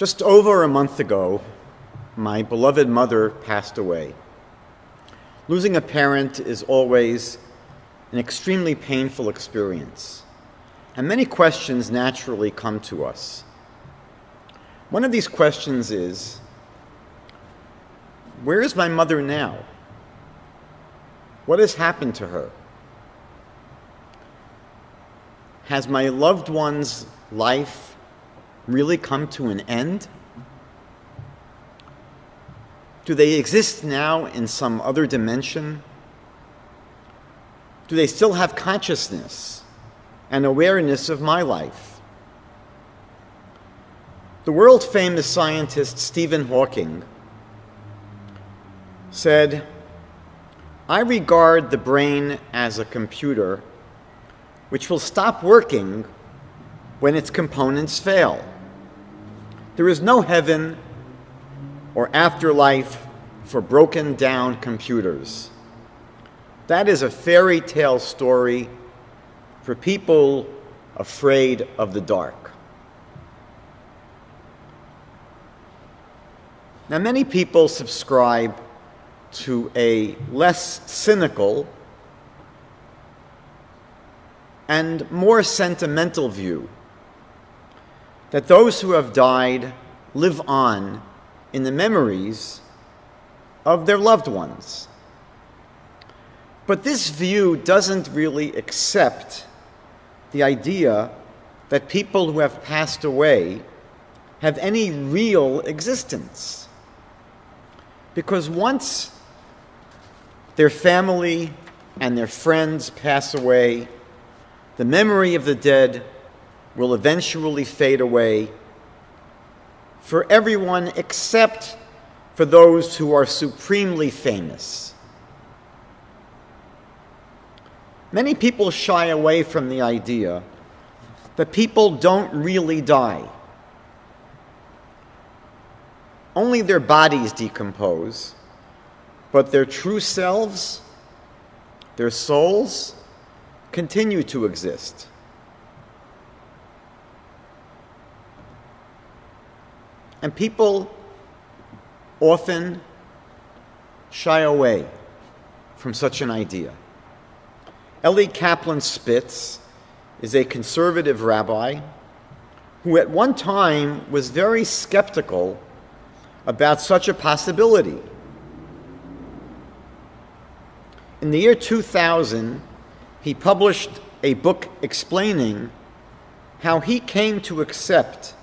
Just over a month ago, my beloved mother passed away. Losing a parent is always an extremely painful experience, and many questions naturally come to us. One of these questions is Where is my mother now? What has happened to her? Has my loved one's life really come to an end? Do they exist now in some other dimension? Do they still have consciousness and awareness of my life? The world famous scientist Stephen Hawking said, I regard the brain as a computer which will stop working when its components fail. There is no heaven or afterlife for broken down computers. That is a fairy tale story for people afraid of the dark. Now, many people subscribe to a less cynical and more sentimental view that those who have died live on in the memories of their loved ones. But this view doesn't really accept the idea that people who have passed away have any real existence. Because once their family and their friends pass away, the memory of the dead will eventually fade away for everyone except for those who are supremely famous. Many people shy away from the idea that people don't really die. Only their bodies decompose, but their true selves, their souls, continue to exist. And people often shy away from such an idea. Elie Kaplan Spitz is a conservative rabbi who at one time was very skeptical about such a possibility. In the year 2000, he published a book explaining how he came to accept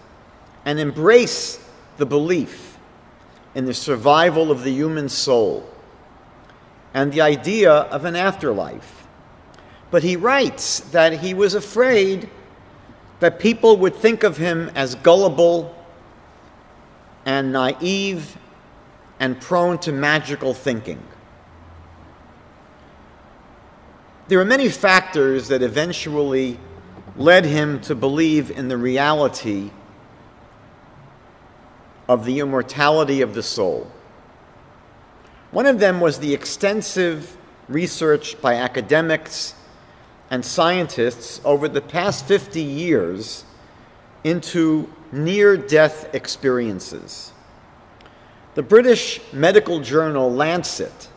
and embrace the belief in the survival of the human soul and the idea of an afterlife. But he writes that he was afraid that people would think of him as gullible and naive and prone to magical thinking. There are many factors that eventually led him to believe in the reality of the immortality of the soul. One of them was the extensive research by academics and scientists over the past 50 years into near death experiences. The British medical journal Lancet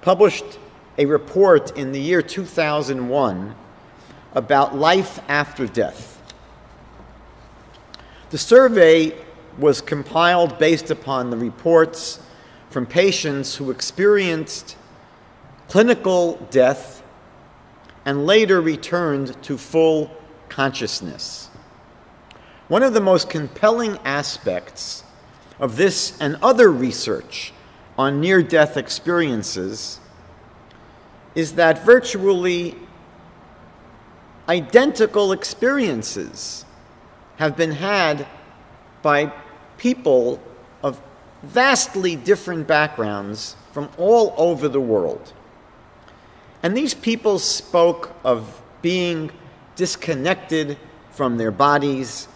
published a report in the year 2001 about life after death. The survey was compiled based upon the reports from patients who experienced clinical death and later returned to full consciousness. One of the most compelling aspects of this and other research on near death experiences is that virtually identical experiences have been had by people of vastly different backgrounds from all over the world. And these people spoke of being disconnected from their bodies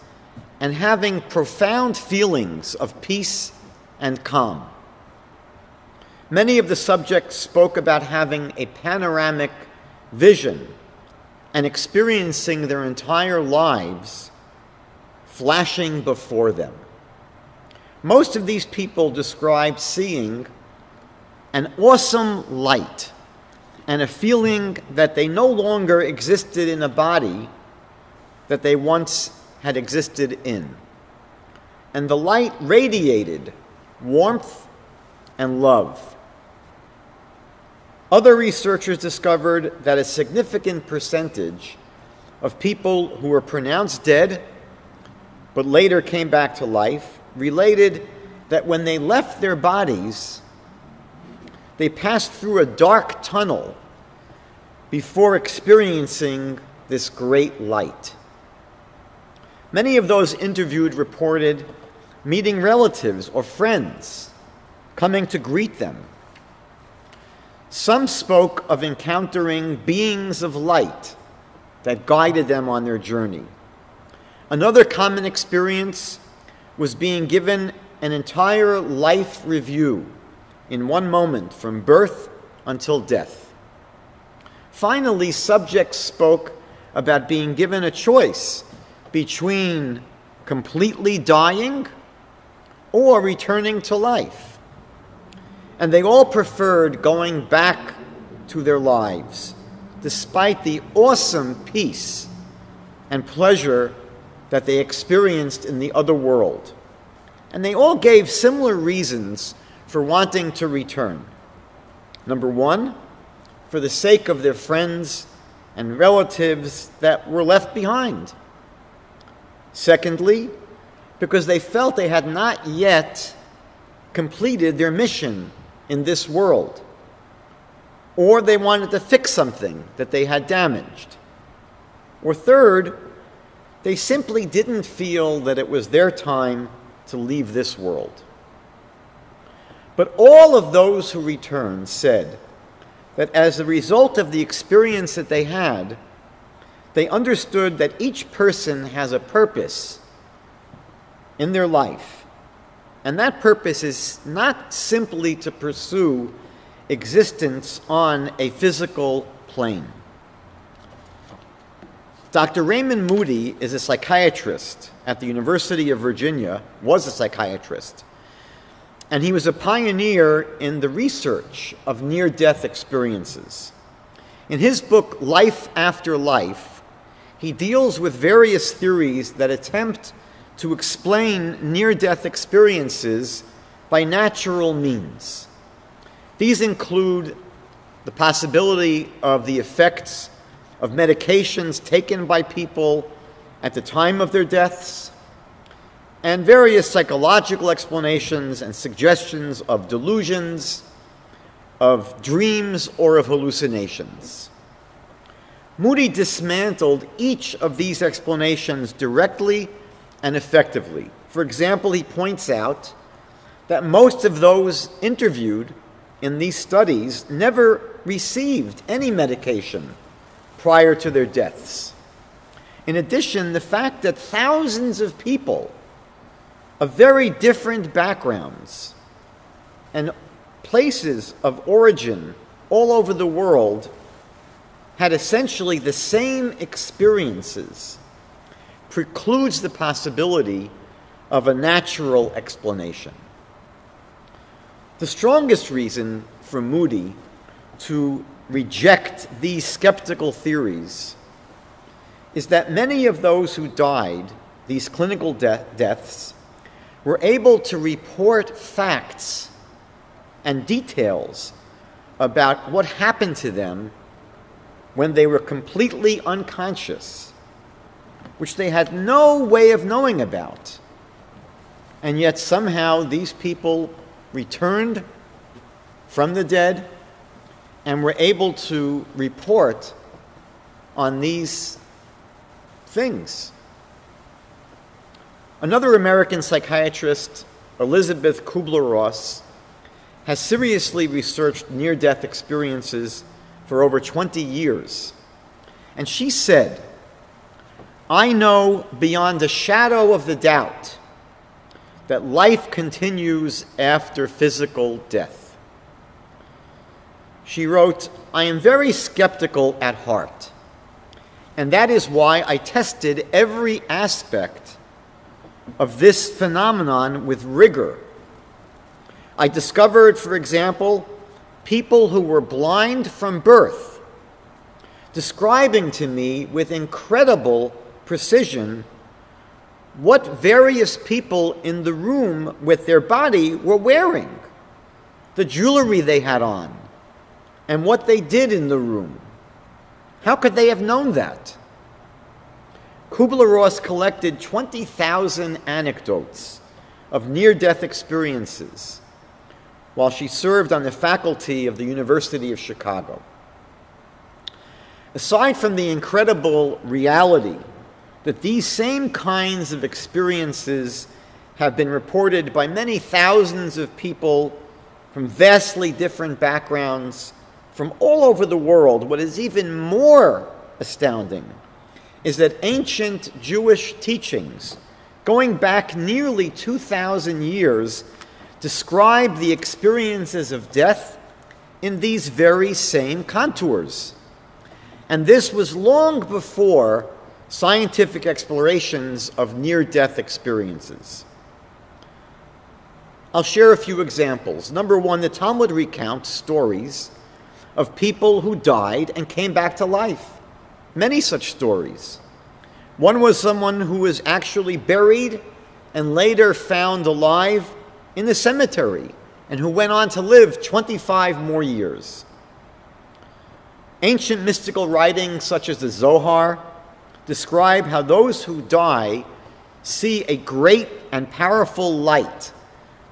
and having profound feelings of peace and calm. Many of the subjects spoke about having a panoramic vision and experiencing their entire lives flashing before them. Most of these people described seeing an awesome light and a feeling that they no longer existed in a body that they once had existed in. And the light radiated warmth and love. Other researchers discovered that a significant percentage of people who were pronounced dead but later came back to life related that when they left their bodies, they passed through a dark tunnel before experiencing this great light. Many of those interviewed reported meeting relatives or friends coming to greet them. Some spoke of encountering beings of light that guided them on their journey. Another common experience was being given an entire life review in one moment from birth until death. Finally, subjects spoke about being given a choice between completely dying or returning to life. And they all preferred going back to their lives, despite the awesome peace and pleasure that they experienced in the other world. And they all gave similar reasons for wanting to return. Number one, for the sake of their friends and relatives that were left behind. Secondly, because they felt they had not yet completed their mission in this world, or they wanted to fix something that they had damaged. Or third, they simply didn't feel that it was their time to leave this world. But all of those who returned said that as a result of the experience that they had, they understood that each person has a purpose in their life. And that purpose is not simply to pursue existence on a physical plane. Dr. Raymond Moody is a psychiatrist at the University of Virginia, was a psychiatrist, and he was a pioneer in the research of near death experiences. In his book, Life After Life, he deals with various theories that attempt to explain near death experiences by natural means. These include the possibility of the effects of medications taken by people at the time of their deaths, and various psychological explanations and suggestions of delusions, of dreams, or of hallucinations. Moody dismantled each of these explanations directly and effectively. For example, he points out that most of those interviewed in these studies never received any medication prior to their deaths. In addition, the fact that thousands of people of very different backgrounds and places of origin all over the world had essentially the same experiences precludes the possibility of a natural explanation. The strongest reason for Moody to reject these skeptical theories is that many of those who died, these clinical de- deaths, were able to report facts and details about what happened to them when they were completely unconscious, which they had no way of knowing about. And yet somehow these people returned from the dead and we were able to report on these things. Another American psychiatrist, Elisabeth Kubler Ross, has seriously researched near death experiences for over 20 years. And she said, I know beyond a shadow of the doubt that life continues after physical death. She wrote, I am very skeptical at heart, and that is why I tested every aspect of this phenomenon with rigor. I discovered, for example, people who were blind from birth, describing to me with incredible precision what various people in the room with their body were wearing, the jewelry they had on, and what they did in the room. How could they have known that? Kubler Ross collected 20,000 anecdotes of near death experiences while she served on the faculty of the University of Chicago. Aside from the incredible reality that these same kinds of experiences have been reported by many thousands of people from vastly different backgrounds from all over the world, what is even more astounding is that ancient Jewish teachings, going back nearly 2,000 years, describe the experiences of death in these very same contours. And this was long before scientific explorations of near death experiences. I'll share a few examples. Number one, the Talmud recounts stories of people who died and came back to life. Many such stories. One was someone who was actually buried and later found alive in the cemetery and who went on to live 25 more years. Ancient mystical writings such as the Zohar describe how those who die see a great and powerful light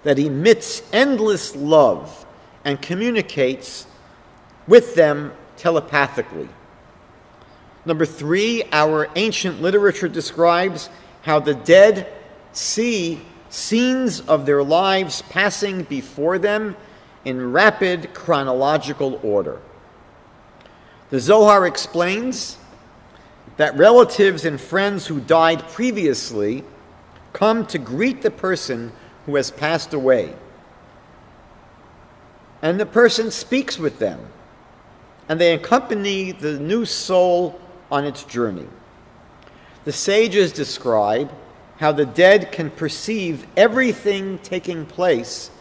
that emits endless love and communicates with them telepathically. Number three, our ancient literature describes how the dead see scenes of their lives passing before them in rapid chronological order. The Zohar explains that relatives and friends who died previously come to greet the person who has passed away. And the person speaks with them, and they accompany the new soul on its journey. The sages describe how the dead can perceive everything taking place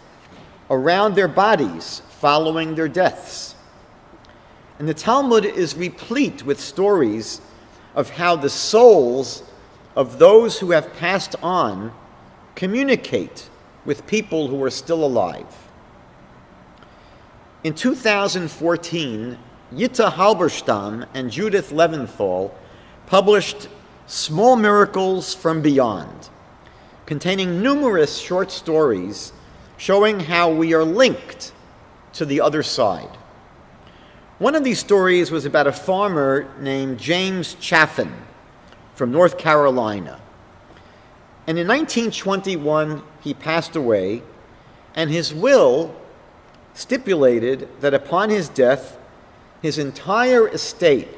around their bodies following their deaths. And the Talmud is replete with stories of how the souls of those who have passed on communicate with people who are still alive. In 2014, Yitta Halberstam and Judith Leventhal published Small Miracles from Beyond, containing numerous short stories showing how we are linked to the other side. One of these stories was about a farmer named James Chaffin from North Carolina. And in 1921, he passed away, and his will stipulated that upon his death, his entire estate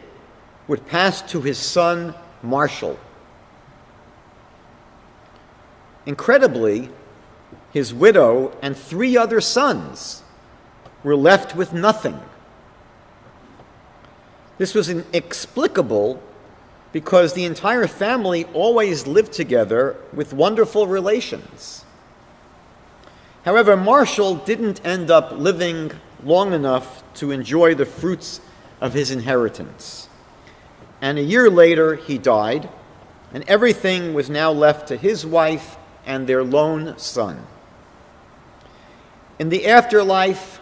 would pass to his son Marshall. Incredibly, his widow and three other sons were left with nothing. This was inexplicable because the entire family always lived together with wonderful relations. However, Marshall didn't end up living long enough to enjoy the fruits of his inheritance. And a year later, he died, and everything was now left to his wife and their lone son. In the afterlife,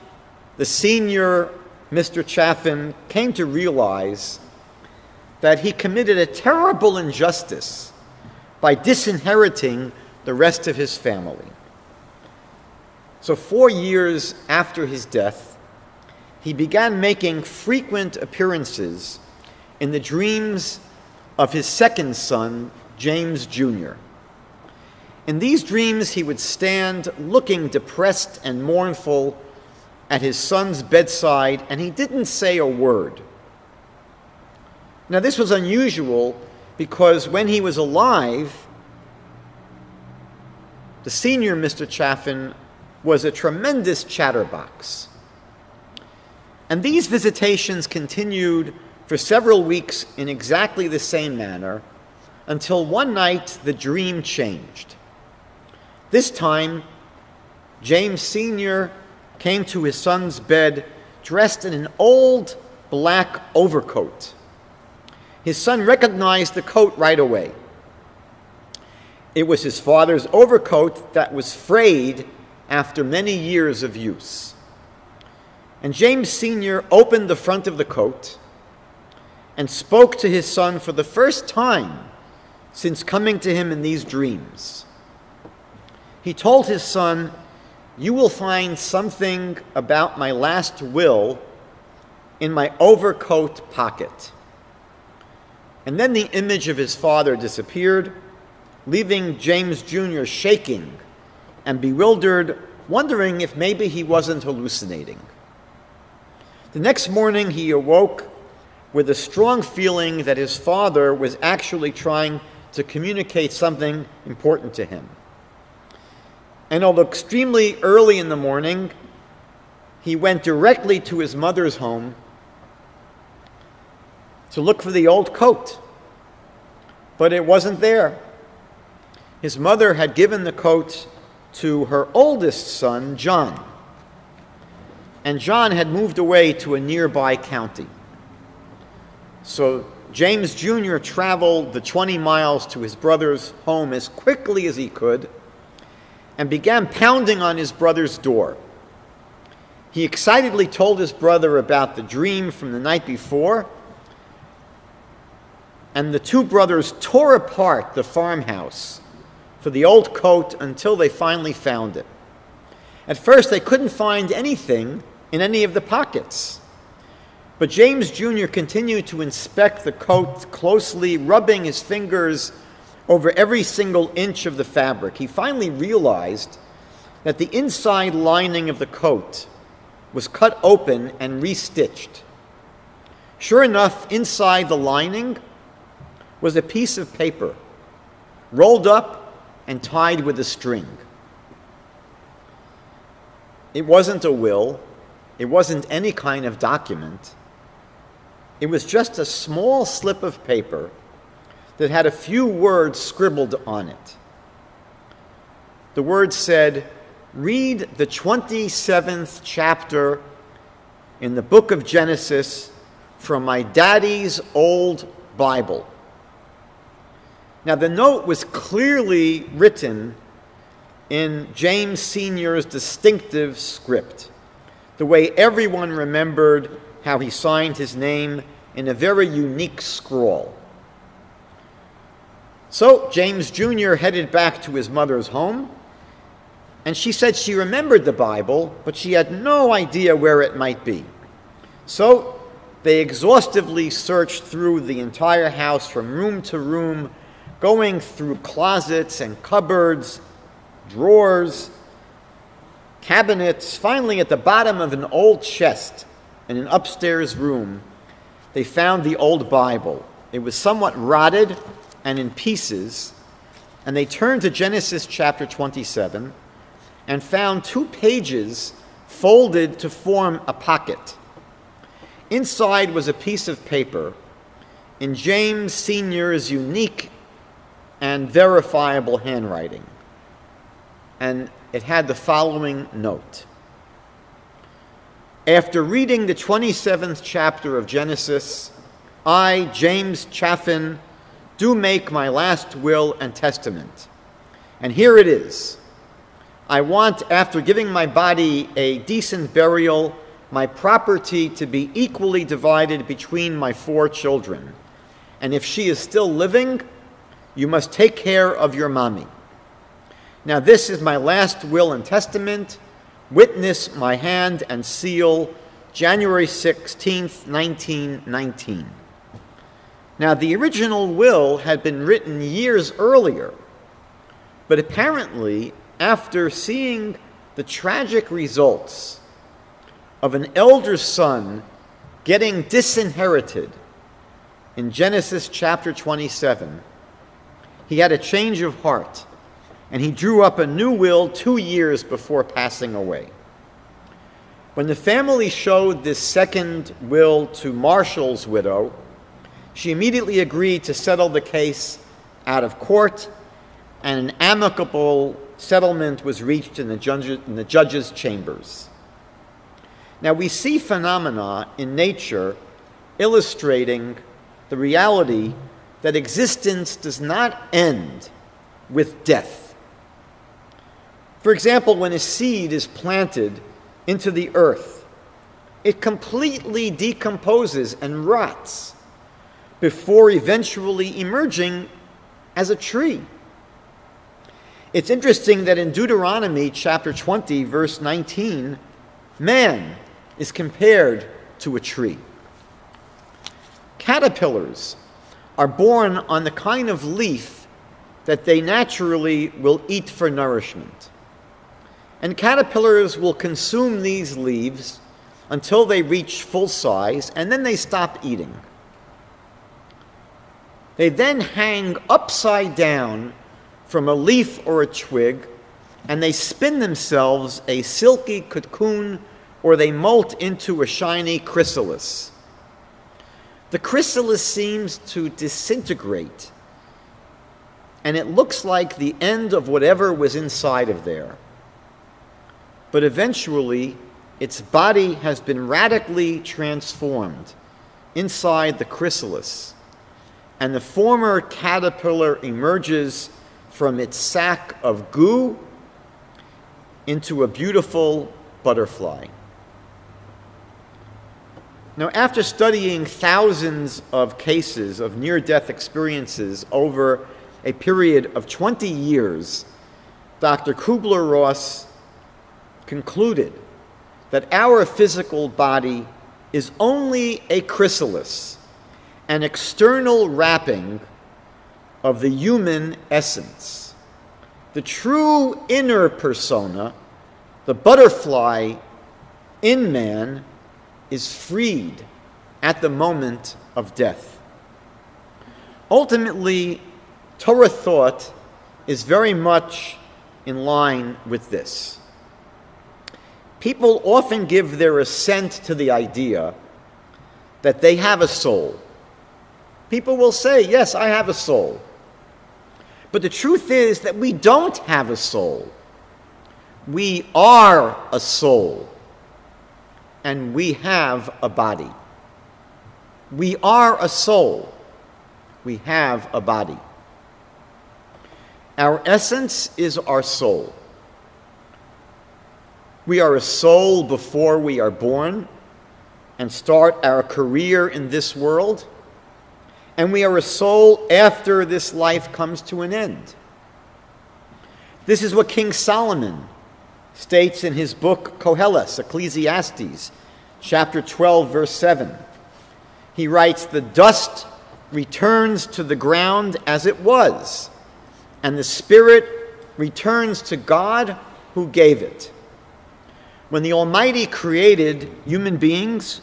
the senior Mr. Chaffin came to realize that he committed a terrible injustice by disinheriting the rest of his family. So, four years after his death, he began making frequent appearances in the dreams of his second son, James Jr. In these dreams, he would stand looking depressed and mournful at his son's bedside, and he didn't say a word. Now, this was unusual because when he was alive, the senior Mr. Chaffin was a tremendous chatterbox. And these visitations continued for several weeks in exactly the same manner until one night the dream changed. This time, James Sr. came to his son's bed dressed in an old black overcoat. His son recognized the coat right away. It was his father's overcoat that was frayed after many years of use. And James Sr. opened the front of the coat and spoke to his son for the first time since coming to him in these dreams. He told his son, You will find something about my last will in my overcoat pocket. And then the image of his father disappeared, leaving James Jr. shaking and bewildered, wondering if maybe he wasn't hallucinating. The next morning, he awoke with a strong feeling that his father was actually trying to communicate something important to him. And although extremely early in the morning, he went directly to his mother's home to look for the old coat. But it wasn't there. His mother had given the coat to her oldest son, John. And John had moved away to a nearby county. So James Jr. traveled the 20 miles to his brother's home as quickly as he could and began pounding on his brother's door. He excitedly told his brother about the dream from the night before, and the two brothers tore apart the farmhouse for the old coat until they finally found it. At first, they couldn't find anything in any of the pockets. But James Jr. continued to inspect the coat closely, rubbing his fingers over every single inch of the fabric. He finally realized that the inside lining of the coat was cut open and restitched. Sure enough, inside the lining was a piece of paper rolled up and tied with a string. It wasn't a will, it wasn't any kind of document. It was just a small slip of paper that had a few words scribbled on it. The words said, Read the 27th chapter in the book of Genesis from my daddy's old Bible. Now, the note was clearly written in James Sr.'s distinctive script, the way everyone remembered how he signed his name in a very unique scrawl. So, James Jr. headed back to his mother's home, and she said she remembered the Bible, but she had no idea where it might be. So, they exhaustively searched through the entire house from room to room going through closets and cupboards, drawers, cabinets. Finally, at the bottom of an old chest in an upstairs room, they found the old Bible. It was somewhat rotted and in pieces, and they turned to Genesis chapter 27 and found two pages folded to form a pocket. Inside was a piece of paper in James Sr.'s unique and verifiable handwriting. And it had the following note After reading the 27th chapter of Genesis, I, James Chaffin, do make my last will and testament. And here it is. I want, after giving my body a decent burial, my property to be equally divided between my four children. And if she is still living, you must take care of your mommy. Now, this is my last will and testament. Witness my hand and seal, January 16th, 1919. Now, the original will had been written years earlier, but apparently, after seeing the tragic results of an elder son getting disinherited in Genesis chapter 27, he had a change of heart, and he drew up a new will two years before passing away. When the family showed this second will to Marshall's widow, she immediately agreed to settle the case out of court, and an amicable settlement was reached in the, judge, in the judge's chambers. Now, we see phenomena in nature illustrating the reality that existence does not end with death. For example, when a seed is planted into the earth, it completely decomposes and rots before eventually emerging as a tree. It's interesting that in Deuteronomy chapter 20, verse 19, man is compared to a tree. Caterpillars are born on the kind of leaf that they naturally will eat for nourishment. And caterpillars will consume these leaves until they reach full size, and then they stop eating. They then hang upside down from a leaf or a twig, and they spin themselves a silky cocoon or they molt into a shiny chrysalis. The chrysalis seems to disintegrate, and it looks like the end of whatever was inside of there. But eventually, its body has been radically transformed inside the chrysalis, and the former caterpillar emerges from its sack of goo into a beautiful butterfly. Now, after studying thousands of cases of near death experiences over a period of 20 years, Dr. Kubler Ross concluded that our physical body is only a chrysalis, an external wrapping of the human essence. The true inner persona, the butterfly in man, is freed at the moment of death. Ultimately, Torah thought is very much in line with this. People often give their assent to the idea that they have a soul. People will say, Yes, I have a soul. But the truth is that we don't have a soul. We are a soul and we have a body. We are a soul. We have a body. Our essence is our soul. We are a soul before we are born and start our career in this world, and we are a soul after this life comes to an end. This is what King Solomon states in his book Koheles, Ecclesiastes, chapter 12, verse 7. He writes, The dust returns to the ground as it was, and the spirit returns to God who gave it. When the Almighty created human beings,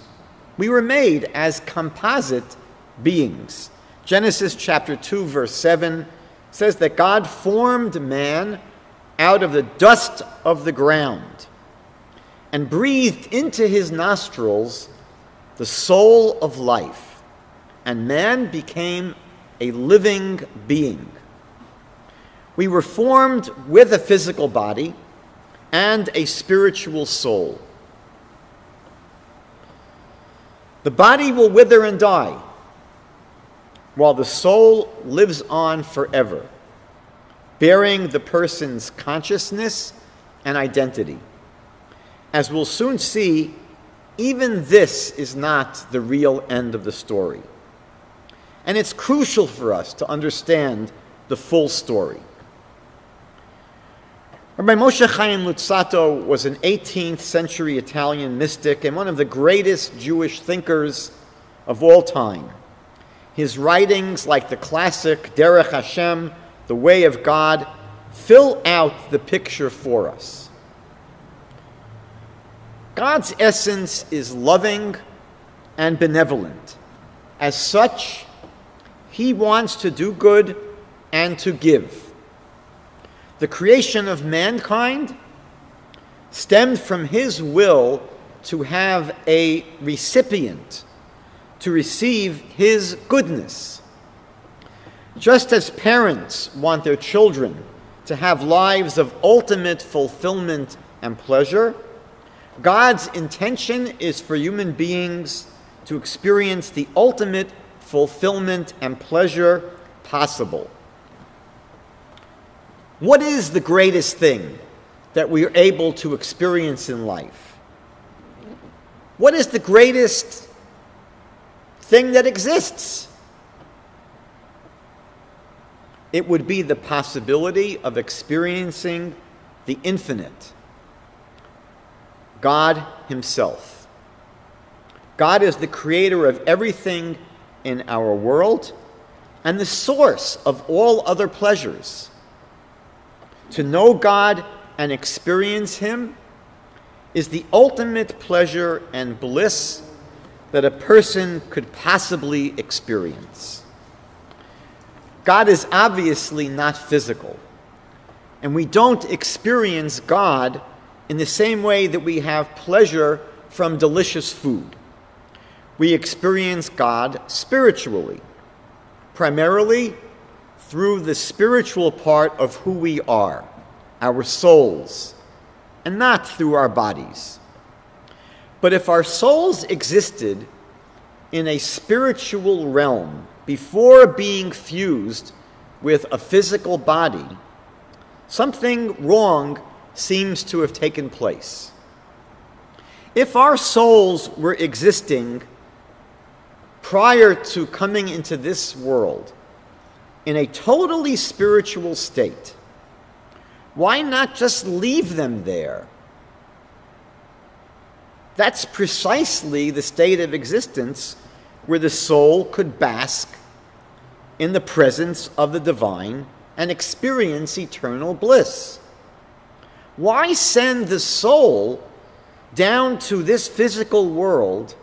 we were made as composite beings. Genesis chapter 2, verse 7 says that God formed man out of the dust of the ground and breathed into his nostrils the soul of life, and man became a living being. We were formed with a physical body and a spiritual soul. The body will wither and die, while the soul lives on forever bearing the person's consciousness and identity. As we'll soon see, even this is not the real end of the story. And it's crucial for us to understand the full story. Rabbi Moshe Chaim Luzzatto was an 18th century Italian mystic and one of the greatest Jewish thinkers of all time. His writings, like the classic Derech Hashem, the way of God, fill out the picture for us. God's essence is loving and benevolent. As such, he wants to do good and to give. The creation of mankind stemmed from his will to have a recipient, to receive his goodness. Just as parents want their children to have lives of ultimate fulfillment and pleasure. God's intention is for human beings to experience the ultimate fulfillment and pleasure possible. What is the greatest thing that we are able to experience in life? What is the greatest thing that exists? It would be the possibility of experiencing the infinite, God Himself. God is the creator of everything in our world and the source of all other pleasures. To know God and experience Him is the ultimate pleasure and bliss that a person could possibly experience. God is obviously not physical, and we don't experience God in the same way that we have pleasure from delicious food. We experience God spiritually, primarily through the spiritual part of who we are, our souls, and not through our bodies. But if our souls existed in a spiritual realm before being fused with a physical body, something wrong seems to have taken place. If our souls were existing prior to coming into this world in a totally spiritual state, why not just leave them there? That's precisely the state of existence where the soul could bask in the presence of the divine and experience eternal bliss. Why send the soul down to this physical world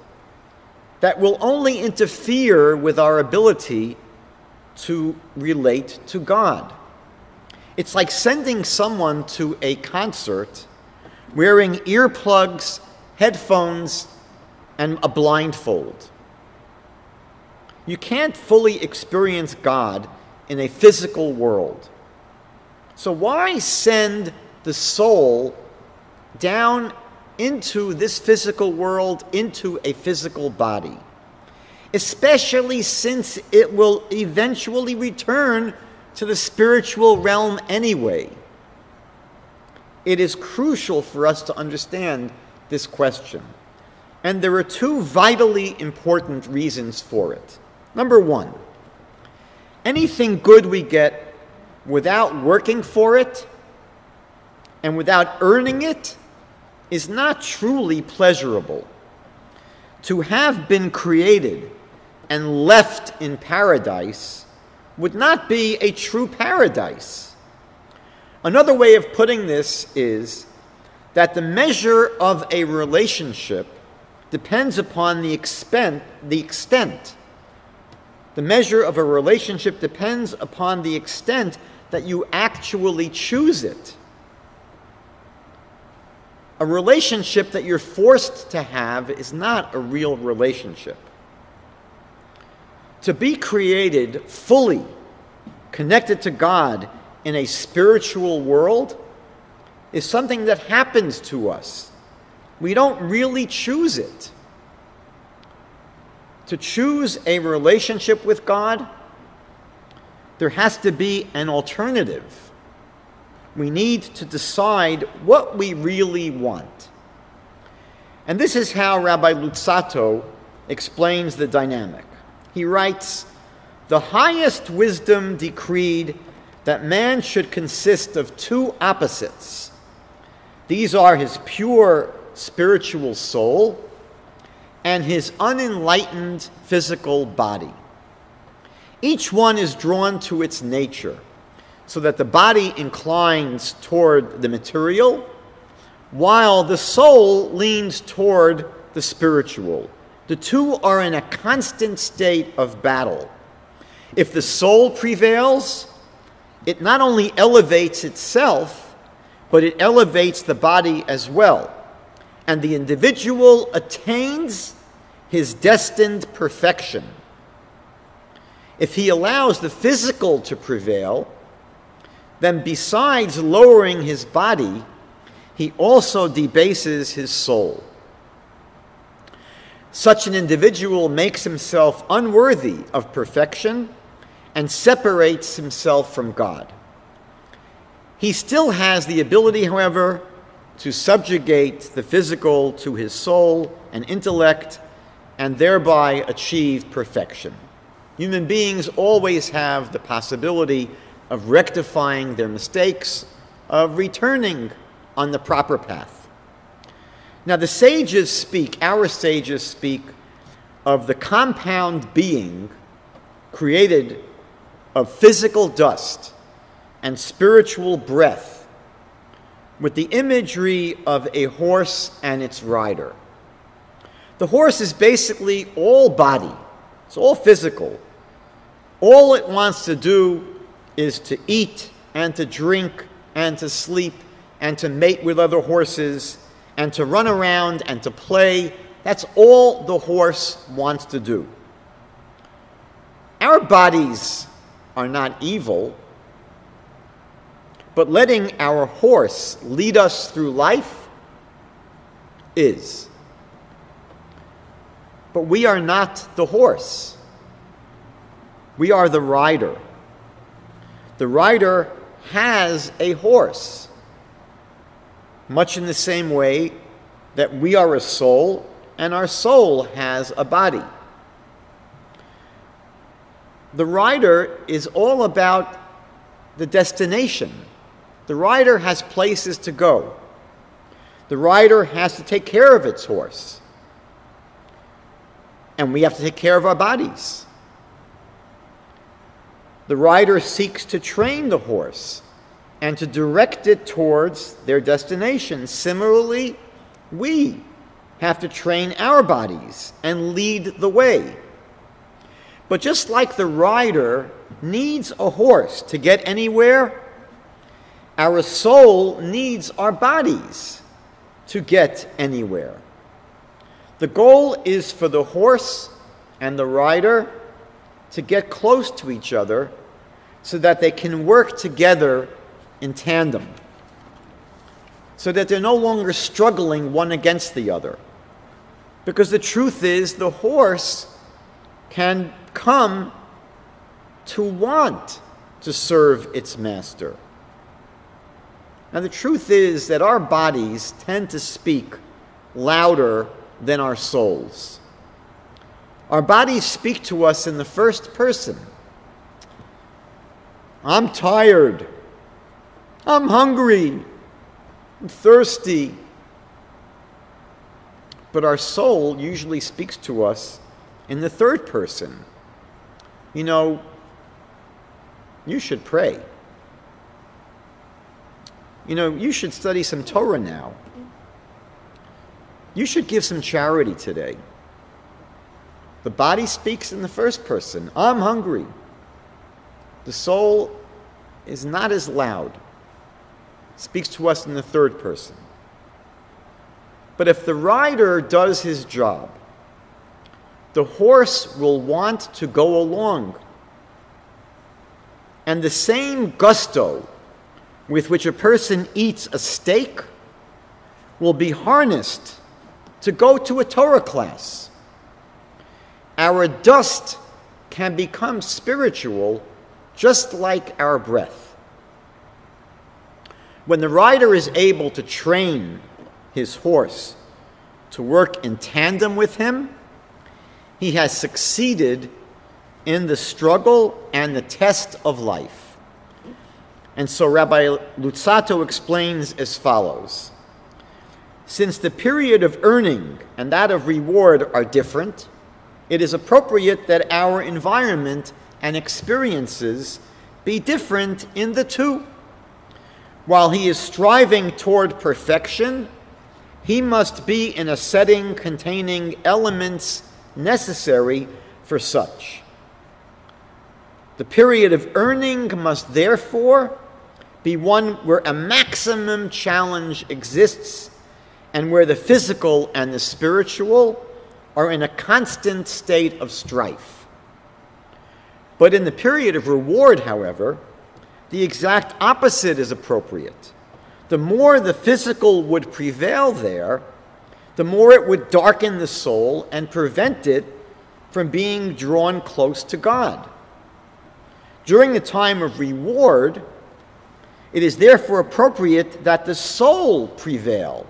that will only interfere with our ability to relate to God? It's like sending someone to a concert wearing earplugs, headphones, and a blindfold. You can't fully experience God in a physical world. So, why send the soul down into this physical world, into a physical body? Especially since it will eventually return to the spiritual realm anyway. It is crucial for us to understand this question. And there are two vitally important reasons for it. Number one, anything good we get without working for it and without earning it is not truly pleasurable. To have been created and left in paradise would not be a true paradise. Another way of putting this is that the measure of a relationship depends upon the, expen- the extent the measure of a relationship depends upon the extent that you actually choose it. A relationship that you're forced to have is not a real relationship. To be created fully connected to God in a spiritual world is something that happens to us. We don't really choose it to choose a relationship with God, there has to be an alternative. We need to decide what we really want. And this is how Rabbi Luzzatto explains the dynamic. He writes The highest wisdom decreed that man should consist of two opposites. These are his pure spiritual soul and his unenlightened physical body. Each one is drawn to its nature, so that the body inclines toward the material, while the soul leans toward the spiritual. The two are in a constant state of battle. If the soul prevails, it not only elevates itself, but it elevates the body as well and the individual attains his destined perfection. If he allows the physical to prevail, then besides lowering his body, he also debases his soul. Such an individual makes himself unworthy of perfection and separates himself from God. He still has the ability, however, to subjugate the physical to his soul and intellect and thereby achieve perfection. Human beings always have the possibility of rectifying their mistakes, of returning on the proper path. Now, the sages speak, our sages speak, of the compound being created of physical dust and spiritual breath with the imagery of a horse and its rider. The horse is basically all body, it's all physical. All it wants to do is to eat and to drink and to sleep and to mate with other horses and to run around and to play. That's all the horse wants to do. Our bodies are not evil, but letting our horse lead us through life is. But we are not the horse, we are the rider. The rider has a horse, much in the same way that we are a soul and our soul has a body. The rider is all about the destination. The rider has places to go. The rider has to take care of its horse. And we have to take care of our bodies. The rider seeks to train the horse and to direct it towards their destination. Similarly, we have to train our bodies and lead the way. But just like the rider needs a horse to get anywhere, our soul needs our bodies to get anywhere. The goal is for the horse and the rider to get close to each other so that they can work together in tandem, so that they're no longer struggling one against the other. Because the truth is, the horse can come to want to serve its master. Now, the truth is that our bodies tend to speak louder than our souls. Our bodies speak to us in the first person. I'm tired. I'm hungry. I'm thirsty. But our soul usually speaks to us in the third person. You know, you should pray. You know, you should study some Torah now. You should give some charity today. The body speaks in the first person I'm hungry. The soul is not as loud, it speaks to us in the third person. But if the rider does his job, the horse will want to go along. And the same gusto with which a person eats a steak will be harnessed to go to a Torah class. Our dust can become spiritual just like our breath. When the rider is able to train his horse to work in tandem with him, he has succeeded in the struggle and the test of life. And so Rabbi Luzzatto explains as follows Since the period of earning and that of reward are different, it is appropriate that our environment and experiences be different in the two. While he is striving toward perfection, he must be in a setting containing elements necessary for such. The period of earning must therefore be one where a maximum challenge exists and where the physical and the spiritual are in a constant state of strife. But in the period of reward, however, the exact opposite is appropriate. The more the physical would prevail there, the more it would darken the soul and prevent it from being drawn close to God. During the time of reward, it is therefore appropriate that the soul prevail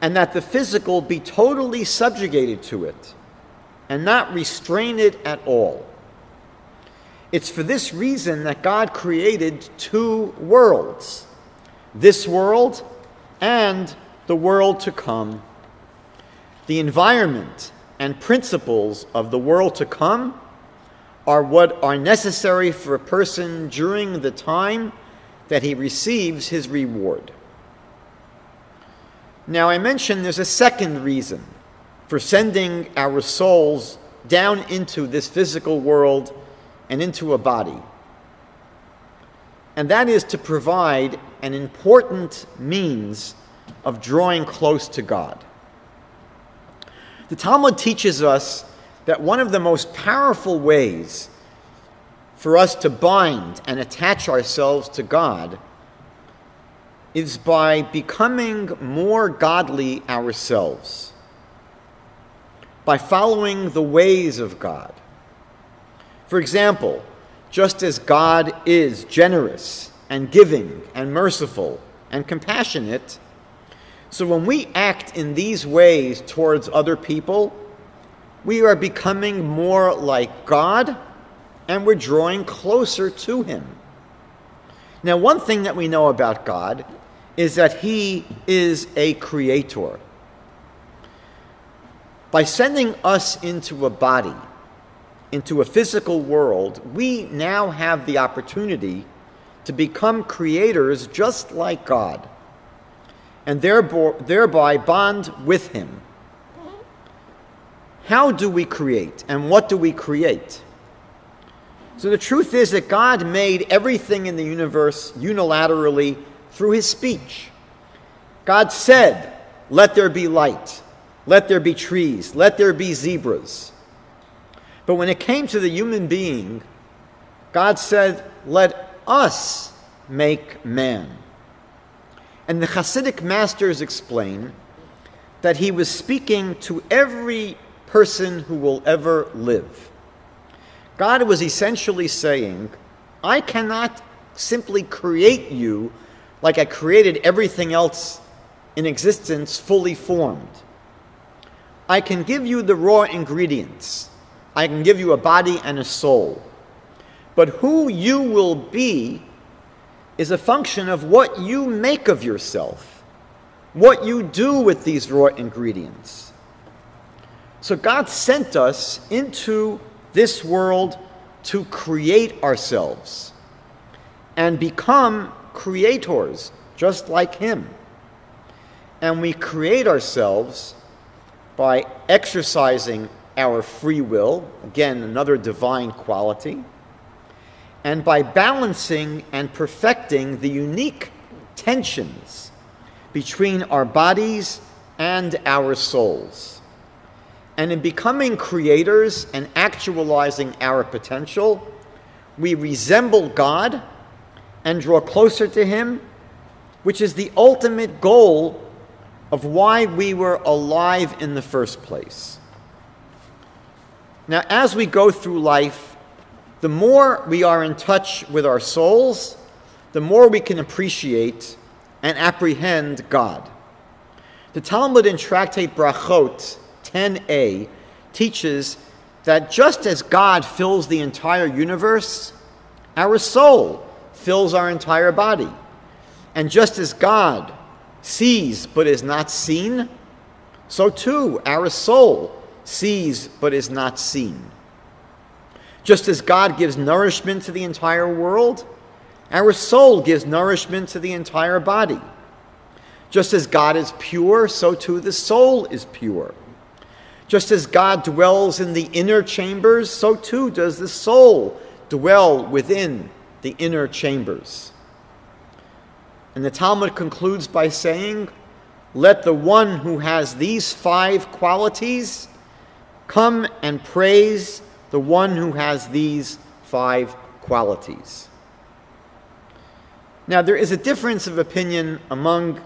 and that the physical be totally subjugated to it and not restrain it at all. It's for this reason that God created two worlds this world and the world to come. The environment and principles of the world to come are what are necessary for a person during the time that he receives his reward. Now, I mentioned there's a second reason for sending our souls down into this physical world and into a body. And that is to provide an important means of drawing close to God. The Talmud teaches us that one of the most powerful ways for us to bind and attach ourselves to God is by becoming more godly ourselves, by following the ways of God. For example, just as God is generous and giving and merciful and compassionate, so when we act in these ways towards other people, we are becoming more like God and we're drawing closer to Him. Now, one thing that we know about God is that He is a creator. By sending us into a body, into a physical world, we now have the opportunity to become creators just like God and thereby bond with Him. How do we create and what do we create? So, the truth is that God made everything in the universe unilaterally through His speech. God said, Let there be light, let there be trees, let there be zebras. But when it came to the human being, God said, Let us make man. And the Hasidic masters explain that he was speaking to every person who will ever live. God was essentially saying, I cannot simply create you like I created everything else in existence fully formed. I can give you the raw ingredients. I can give you a body and a soul. But who you will be is a function of what you make of yourself, what you do with these raw ingredients. So God sent us into this world to create ourselves and become creators just like Him. And we create ourselves by exercising our free will, again, another divine quality, and by balancing and perfecting the unique tensions between our bodies and our souls. And in becoming creators and actualizing our potential, we resemble God and draw closer to Him, which is the ultimate goal of why we were alive in the first place. Now, as we go through life, the more we are in touch with our souls, the more we can appreciate and apprehend God. The Talmud in Tractate Brachot 10a teaches that just as God fills the entire universe, our soul fills our entire body. And just as God sees but is not seen, so too our soul sees but is not seen. Just as God gives nourishment to the entire world, our soul gives nourishment to the entire body. Just as God is pure, so too the soul is pure. Just as God dwells in the inner chambers, so too does the soul dwell within the inner chambers. And the Talmud concludes by saying, Let the one who has these five qualities come and praise the one who has these five qualities. Now, there is a difference of opinion among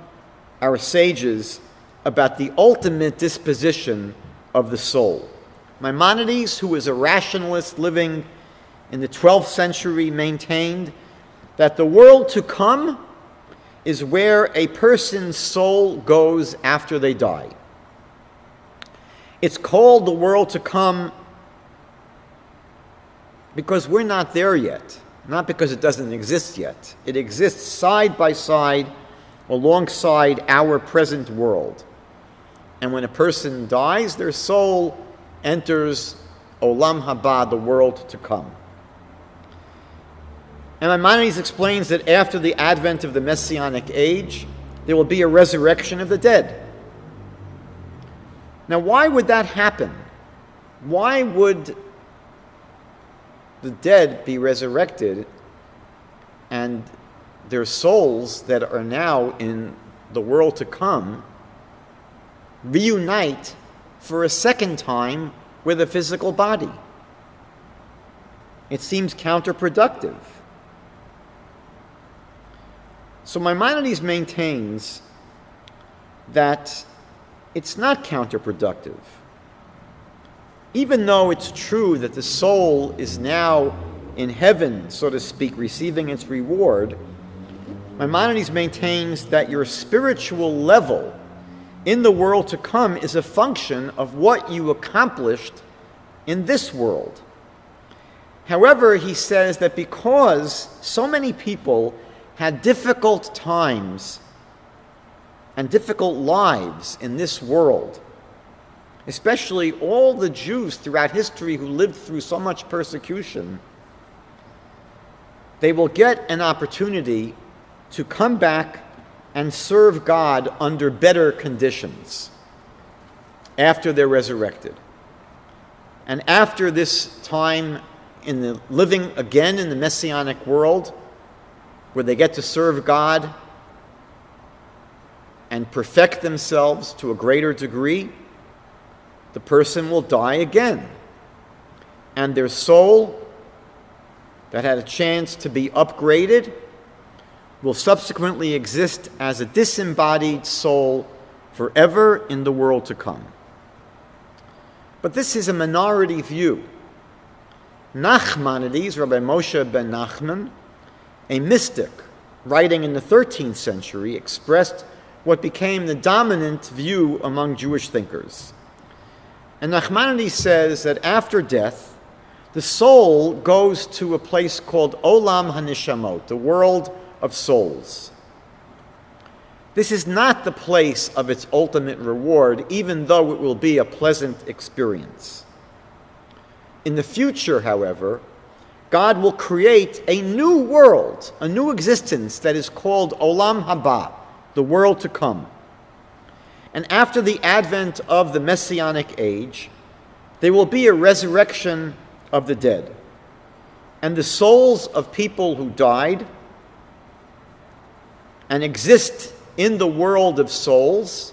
our sages about the ultimate disposition of the soul. Maimonides, who was a rationalist living in the 12th century, maintained that the world to come is where a person's soul goes after they die. It's called the world to come because we're not there yet not because it doesn't exist yet. It exists side by side alongside our present world. And when a person dies, their soul enters Olam Haba, the world to come. And Maimonides explains that after the advent of the Messianic age, there will be a resurrection of the dead. Now, why would that happen? Why would the dead be resurrected and their souls that are now in the world to come reunite for a second time with a physical body. It seems counterproductive. So Maimonides maintains that it's not counterproductive even though it's true that the soul is now in heaven, so to speak, receiving its reward, Maimonides maintains that your spiritual level in the world to come is a function of what you accomplished in this world. However, he says that because so many people had difficult times and difficult lives in this world, especially all the Jews throughout history who lived through so much persecution, they will get an opportunity to come back and serve God under better conditions after they're resurrected. And after this time in the living again in the messianic world, where they get to serve God and perfect themselves to a greater degree, the person will die again. And their soul that had a chance to be upgraded will subsequently exist as a disembodied soul forever in the world to come. But this is a minority view. Nachmanides, Rabbi Moshe ben Nachman, a mystic writing in the 13th century, expressed what became the dominant view among Jewish thinkers. And Nachmanides says that after death, the soul goes to a place called Olam Hanishamot, the world of souls. This is not the place of its ultimate reward, even though it will be a pleasant experience. In the future, however, God will create a new world, a new existence that is called Olam Haba, the world to come. And after the advent of the Messianic age, there will be a resurrection of the dead. And the souls of people who died and exist in the world of souls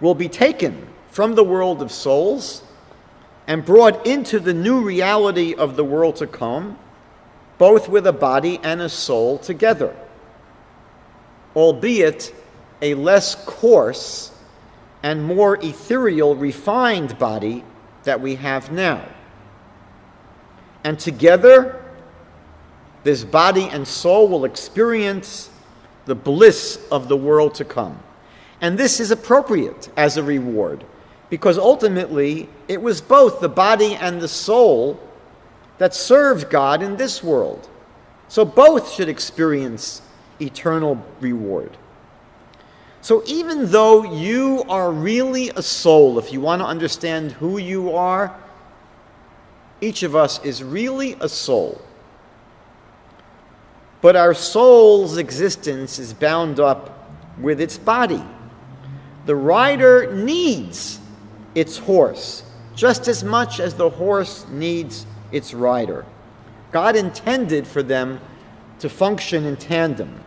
will be taken from the world of souls and brought into the new reality of the world to come, both with a body and a soul together, albeit a less coarse and more ethereal, refined body that we have now. And together, this body and soul will experience the bliss of the world to come. And this is appropriate as a reward because ultimately it was both the body and the soul that served God in this world. So both should experience eternal reward. So even though you are really a soul, if you want to understand who you are, each of us is really a soul. But our soul's existence is bound up with its body. The rider needs its horse just as much as the horse needs its rider. God intended for them to function in tandem.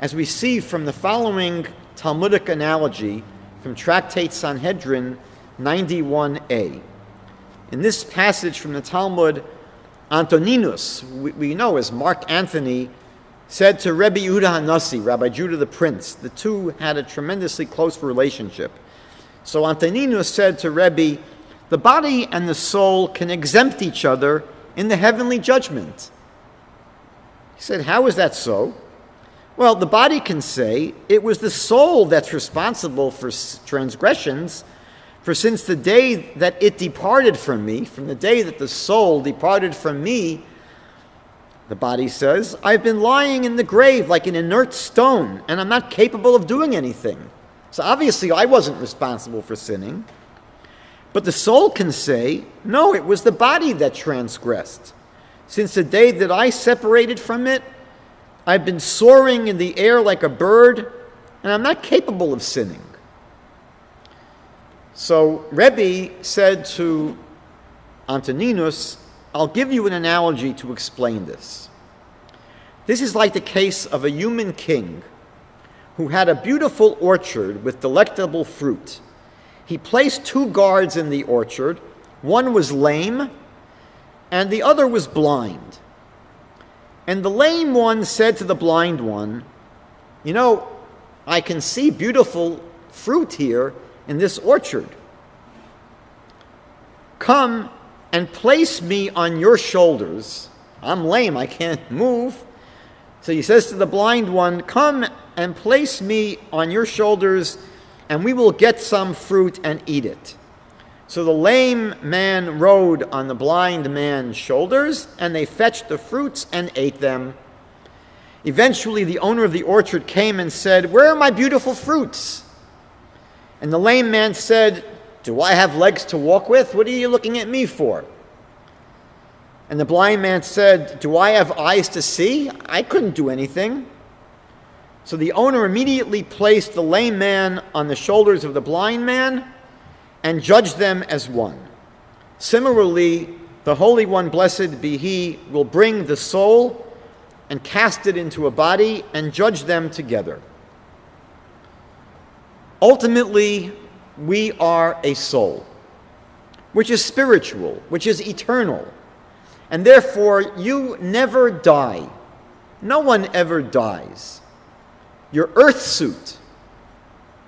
As we see from the following Talmudic analogy from Tractate Sanhedrin 91a. In this passage from the Talmud, Antoninus, we, we know as Mark Antony, said to Rebbe Yehuda Hanassi, Rabbi Judah the Prince, the two had a tremendously close relationship. So Antoninus said to Rebbe, the body and the soul can exempt each other in the heavenly judgment. He said, How is that so? Well, the body can say it was the soul that's responsible for transgressions, for since the day that it departed from me, from the day that the soul departed from me, the body says, I've been lying in the grave like an inert stone, and I'm not capable of doing anything. So obviously, I wasn't responsible for sinning. But the soul can say, No, it was the body that transgressed. Since the day that I separated from it, I've been soaring in the air like a bird, and I'm not capable of sinning. So Rebbe said to Antoninus, I'll give you an analogy to explain this. This is like the case of a human king who had a beautiful orchard with delectable fruit. He placed two guards in the orchard. One was lame and the other was blind. And the lame one said to the blind one, You know, I can see beautiful fruit here in this orchard. Come and place me on your shoulders. I'm lame, I can't move. So he says to the blind one, Come and place me on your shoulders, and we will get some fruit and eat it. So the lame man rode on the blind man's shoulders, and they fetched the fruits and ate them. Eventually, the owner of the orchard came and said, Where are my beautiful fruits? And the lame man said, Do I have legs to walk with? What are you looking at me for? And the blind man said, Do I have eyes to see? I couldn't do anything. So the owner immediately placed the lame man on the shoulders of the blind man and judged them as one. Similarly, the Holy One, blessed be He, will bring the soul and cast it into a body and judge them together. Ultimately, we are a soul, which is spiritual, which is eternal, and therefore you never die. No one ever dies. Your earth suit,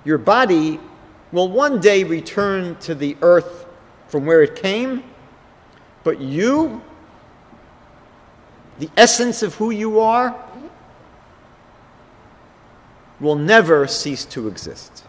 your body will one day return to the earth from where it came, but you, the essence of who you are, will never cease to exist.